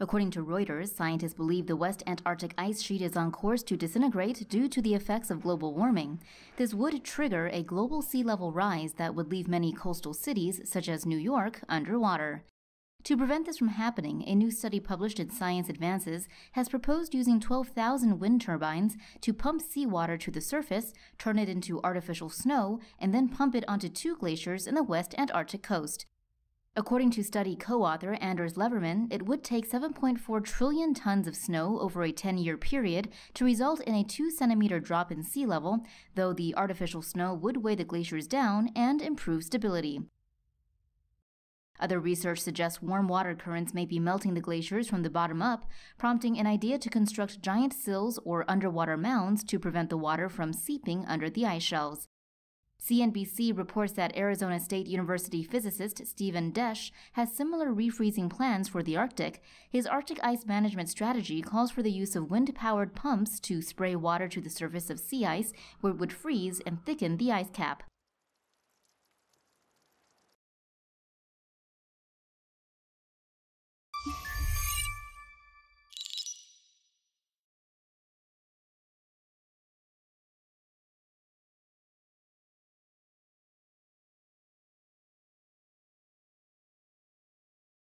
According to Reuters, scientists believe the West Antarctic ice sheet is on course to disintegrate due to the effects of global warming. This would trigger a global sea level rise that would leave many coastal cities, such as New York, underwater. To prevent this from happening, a new study published in Science Advances has proposed using 12,000 wind turbines to pump seawater to the surface, turn it into artificial snow, and then pump it onto two glaciers in the West Antarctic coast. According to study co author Anders Levermann, it would take 7.4 trillion tons of snow over a 10 year period to result in a 2 centimeter drop in sea level, though the artificial snow would weigh the glaciers down and improve stability. Other research suggests warm water currents may be melting the glaciers from the bottom up, prompting an idea to construct giant sills or underwater mounds to prevent the water from seeping under the ice shelves. CNBC reports that Arizona State University physicist Steven Desch has similar refreezing plans for the Arctic. His Arctic ice management strategy calls for the use of wind powered pumps to spray water to the surface of sea ice where it would freeze and thicken the ice cap.